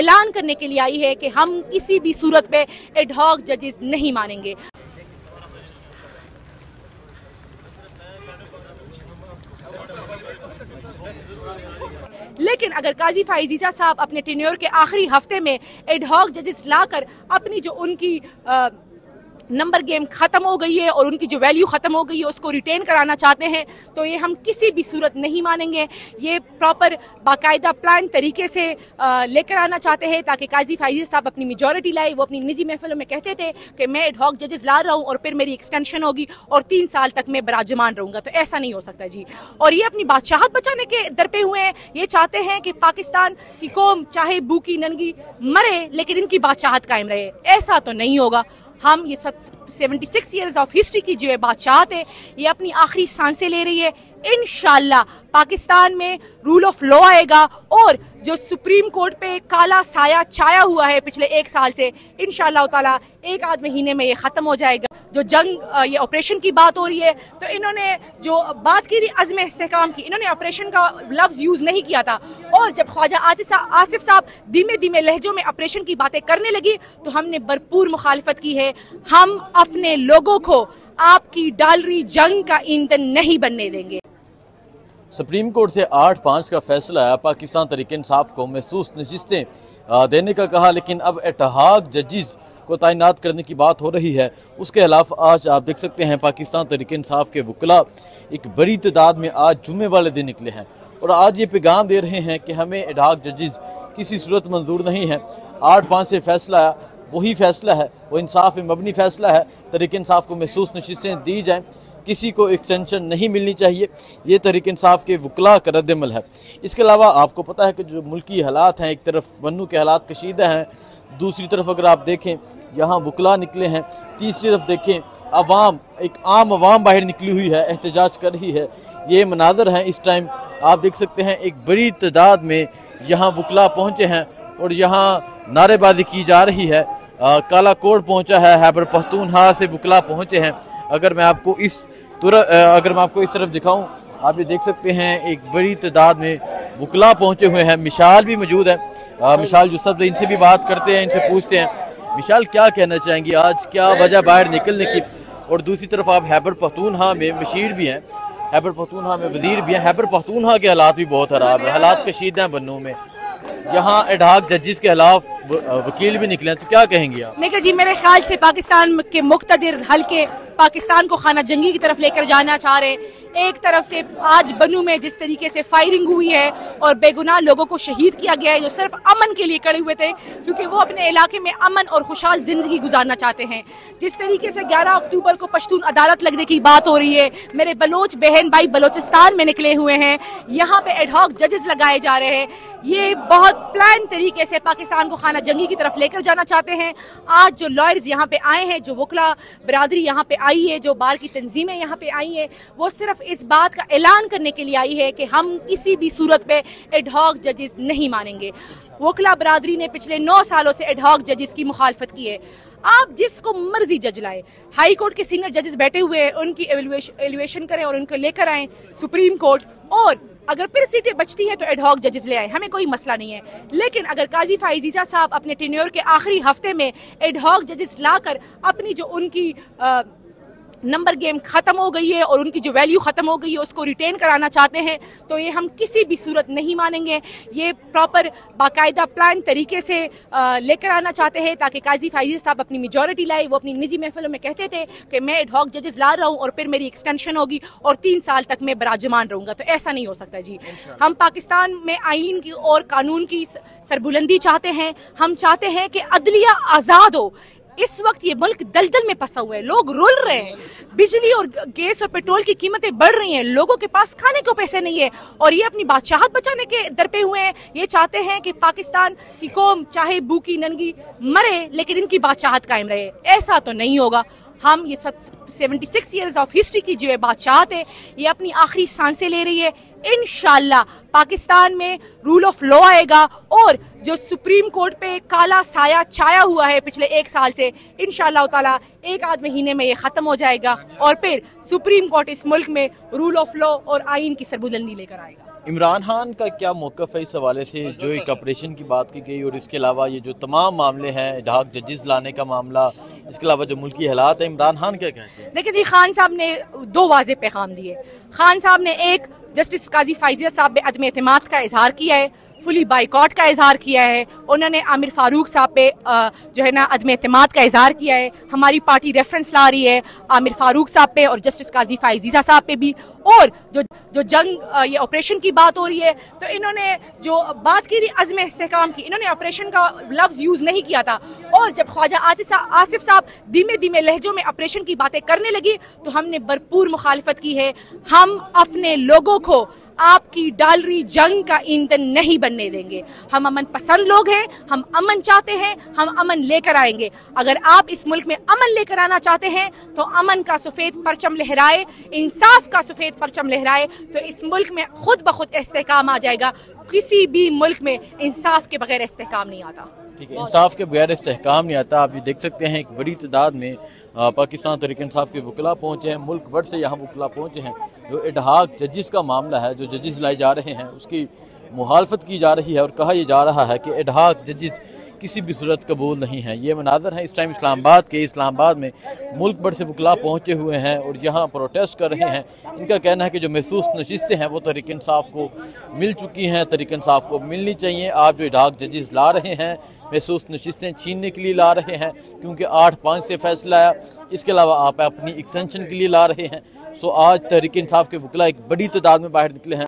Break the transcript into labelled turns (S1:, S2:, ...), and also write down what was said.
S1: ऐलान करने के लिए आई है कि हम किसी भी सूरत में एडहॉक जजेस नहीं मानेंगे। लेकिन अगर काजी फाइजीजा साहब अपने टेन्योर के आखिरी हफ़्ते में एडहॉक जजेस लाकर अपनी जो उनकी आ, नंबर गेम ख़त्म हो गई है और उनकी जो वैल्यू ख़त्म हो गई है, उसको रिटेन कराना चाहते हैं तो ये हम किसी भी सूरत नहीं मानेंगे। ये प्रॉपर बाकायदा प्लान तरीके से लेकर आना चाहते हैं ताकि काजी फाइजी साहब अपनी मेजोरिटी लाए, वो अपनी निजी महफिलों में कहते थे कि मैं एडहॉक जजेस ला रहा हूँ और फिर मेरी एक्सटेंशन होगी और तीन साल तक मैं बराजमान रहूँगा। तो ऐसा नहीं हो सकता जी। और ये अपनी बादशाहत बचाने के दर पे हुए हैं। ये चाहते हैं कि पाकिस्तान की कौम चाहे भूखी नंगी मरे, लेकिन इनकी बादशाहत कायम रहे। ऐसा तो नहीं होगा। हम ये seventy six years of history की जो बादशाहत है, ये अपनी आखिरी साँसें ले रही है। इन पाकिस्तान में रूल ऑफ़ लॉ आएगा और जो सुप्रीम कोर्ट पे काला साया छाया हुआ है पिछले एक साल से इन ताला एक आध महीने में ये ख़त्म हो जाएगा। जो जंग ये ऑपरेशन की बात हो रही है तो इन्होंने जो बात की थी, अज़म इसकाम की, इन्होंने ऑपरेशन का लफ्ज़ यूज़ नहीं किया था। और जब ख्वाजा आसिफ साहब धीमे धीमे लहजों में ऑपरेशन की बातें करने लगी तो हमने भरपूर मुखालफत की है। हम अपने लोगों को आपकी डालरी जंग का ईंधन नहीं बनने देंगे।
S2: सुप्रीम कोर्ट से आठ पाँच का फैसला आया, पाकिस्तान तरीके इंसाफ को महसूस नशस्तें देने का कहा, लेकिन अब एतहाद जजिज़ को तैनात करने की बात हो रही है। उसके खिलाफ आज आप देख सकते हैं, पाकिस्तान तरीके इंसाफ के वकला एक बड़ी तादाद में आज जुम्मे वाले दिन निकले हैं। और आज ये पैगाम दे रहे हैं कि हमें एडाक जजिज़ किसी सूरत मंजूर नहीं है। आठ पाँच से फैसला वही फैसला है, वो इंसाफ में मबनी फैसला है। तरीके इंसाफ को महसूस नशस्तें दी जाएँ, किसी को एक्सटेंशन नहीं मिलनी चाहिए। ये तहरीक इंसाफ के वकला का रद्दमल है। इसके अलावा आपको पता है कि जो मुल्की हालात हैं, एक तरफ़ वनू के हालात कशीदा हैं दूसरी तरफ़ अगर आप देखें यहाँ वकला निकले हैं तीसरी तरफ़ देखें अवाम एक आम आवाम बाहर निकली हुई है एहतजाज कर रही है। ये मनाजर हैं इस टाइम आप देख सकते हैं एक बड़ी तादाद में यहाँ वकला पहुँचे हैं और यहाँ नारेबाजी की जा रही है। आ, काला कोट पहुँचा है हैबर पख्तूनहा से वकला पहुँचे हैं। अगर मैं आपको इस तुरंत अगर मैं आपको इस तरफ़ दिखाऊँ आप ये देख सकते हैं एक बड़ी तादाद में वकला पहुँचे हुए हैं। मिशाल भी मौजूद है। आ, मिशाल जो सब इनसे भी बात करते हैं इनसे पूछते हैं। मिशाल क्या कहना चाहेंगी? आज क्या वजह बाहर निकलने की? और दूसरी तरफ़ आप हैबर पख्तूनहा में मशीर भी हैं। हैबर पख्तूनहा में वज़ीर भी हैं। हैबर पख्तूनहा के हालात भी बहुत ख़राब है। हालात कशीद हैं बन्नू में। यहाँ एडहाक जजिस के खिलाफ वकील भी निकले तो क्या कहेंगे आप?
S1: देखिए जी मेरे ख्याल से पाकिस्तान के मुख्तर हल्के पाकिस्तान को खाना जंगी की तरफ़ लेकर जाना चाह रहे हैं। एक तरफ़ से आज बनू में जिस तरीके से फायरिंग हुई है और बेगुनाह लोगों को शहीद किया गया है, जो सिर्फ़ अमन के लिए खड़े हुए थे, क्योंकि वो अपने इलाके में अमन और खुशहाल ज़िंदगी गुजारना चाहते हैं। जिस तरीके से 11 अक्टूबर को पश्तून अदालत लगने की बात हो रही है, मेरे बलोच बहन भाई बलोचिस्तान में निकले हुए हैं। यहाँ पे एडहॉक जजेस लगाए जा रहे हैं। ये बहुत प्लान तरीके से पाकिस्तान को खाना जंगी की तरफ़ लेकर जाना चाहते हैं। आज जो लॉयर्स यहाँ पे आए हैं, जो वकला बरदरी यहाँ पे आई है, जो बार की तंजीमें यहाँ पे आई हैं, वो सिर्फ़ इस बात का ऐलान करने के लिए आई है कि हम किसी भी सूरत पे एडहॉक जजेस नहीं मानेंगे। वकला बरदरी ने पिछले नौ सालों से एडहॉक जजेस की मुखालफत की है। आप जिसको मर्ज़ी जज लाए हाई कोर्ट के सीनियर जजेस बैठे हुए हैं उनकी एवेल्युएशन करें और उनको लेकर आए सुप्रीम कोर्ट। और अगर फिर सीटें बचती हैं तो एडहॉक जजेस ले आए हमें कोई मसला नहीं है। लेकिन अगर काजी फाइजीजा साहब अपने टेन्योर के आखिरी हफ़्ते में एडहॉक जजेस लाकर अपनी जो उनकी आ, नंबर गेम ख़त्म हो गई है और उनकी जो वैल्यू ख़त्म हो गई है उसको रिटेन कराना चाहते हैं तो ये हम किसी भी सूरत नहीं मानेंगे। ये प्रॉपर बाकायदा प्लान तरीके से लेकर आना चाहते हैं ताकि काजी फाइजी साहब अपनी मेजोरिटी लाए वो अपनी निजी महफिलों में कहते थे कि मैं एडहॉक जजेस ला रहा हूँ और फिर मेरी एक्सटेंशन होगी और तीन साल तक मैं बराजमान रहूँगा। तो ऐसा नहीं हो सकता जी। हम पाकिस्तान में आइन की और कानून की सरबुलंदी चाहते हैं। हम चाहते हैं कि अदलिया आज़ाद हो। इस वक्त ये मुल्क दलदल में फंसा हुआ है। लोग रुल रहे हैं। बिजली और गैस और पेट्रोल की कीमतें बढ़ रही हैं। लोगों के पास खाने को पैसे नहीं है। और ये अपनी बादशाहत बचाने के दर पे हुए हैं। ये चाहते हैं कि पाकिस्तान की कौम, चाहे भूखी नंगी, मरे, लेकिन इनकी बादशाहत कायम रहे। ऐसा तो नहीं होगा। हम ये seventy six years of history की जो है बादशाहत है, ये अपनी आखिरी साँसें ले रही है। इन पाकिस्तान में रूल ऑफ़ लॉ आएगा और जो सुप्रीम कोर्ट पे काला साया छाया हुआ है पिछले एक साल से इन ताला एक आध महीने में ये ख़त्म हो जाएगा और फिर सुप्रीम कोर्ट इस मुल्क में रूल ऑफ़ लॉ और आइन की सरबुलंदी लेकर आएगा।
S2: इमरान खान का क्या मौकफ है इस हवाले से? जो एक ऑपरेशन की बात की गई और इसके अलावा ये जो तमाम मामले हैं ढाक जजेस लाने का मामला इसके अलावा जो मुल्की हालात है, इमरान खान क्या कहते हैं?
S1: देखिए जी, खान साहब ने दो वाजे पैगाम दिए। खान साहब ने एक, जस्टिस काजी फाइजिया साहब अदम अतमाद का इजहार किया है। फुली बाइकआउट का इजहार किया है। उन्होंने आमिर फारूक साहब पे जो है ना, अदम अतमाद का इजहार किया है। हमारी पार्टी रेफरेंस ला रही है आमिर फारूक साहब पे और जस्टिस काजी फाइजीजा साहब पे भी। और जो जो जंग ये ऑपरेशन की बात हो रही है तो इन्होंने जो बात की थी अज़म इसकाम की, इन्होंने ऑपरेशन का लफ्ज़ यूज़ नहीं किया था। और जब ख्वाजा आसिफ साहब धीमे धीमे लहजों में ऑपरेशन की बातें करने लगी तो हमने भरपूर मुखालफत की है। हम अपने लोगों को आपकी डालरी जंग का ईंधन नहीं बनने देंगे। हम अमन पसंद लोग हैं, हम अमन चाहते हैं, हम अमन लेकर आएँगे। अगर आप इस मुल्क में अमन लेकर आना चाहते हैं तो अमन का सफ़ेद परचम लहराए, इंसाफ का सफ़ेद परचम लहराए तो इस मुल्क में खुद ब खुद इसकाम आ जाएगा। किसी भी मुल्क में इंसाफ के बगैर इसकाम नहीं आता।
S2: ठीक है, इंसाफ के बगैर इसकाम नहीं आता। आप ये देख सकते हैं एक बड़ी तादाद में पाकिस्तान तरीके इंसाफ के वकला पहुँचे हैं, मुल्क भर से यहाँ वकला पहुँचे हैं। जो इडहाक जजिस का मामला है, जो जजिस लाए जा रहे हैं, उसकी मुखालफत की जा रही है और कहा यह जा रहा है कि इडहाक जजिस किसी भी सूरत कबूल नहीं है। ये मनाजर हैं इस टाइम इस्लामाबाद के। इस्लामाबाद में मुल्क भर से वकला पहुँचे हुए हैं और यहाँ प्रोटेस्ट कर रहे हैं। इनका कहना है कि जो महसूस नशस्तें हैं, वो तरीक इंसाफ को मिल चुकी हैं। तरीक इंसाफ को मिलनी चाहिए। आप जो इडाक जजिस ला रहे हैं महसूस नशस्तें छीनने के लिए ला रहे हैं, क्योंकि आठ पाँच से फैसला आया। इसके अलावा आप अपनी एक्सटेंशन के लिए ला रहे हैं। सो आज तहरीक इंसाफ के वकला एक बड़ी तादाद में बाहर निकले हैं।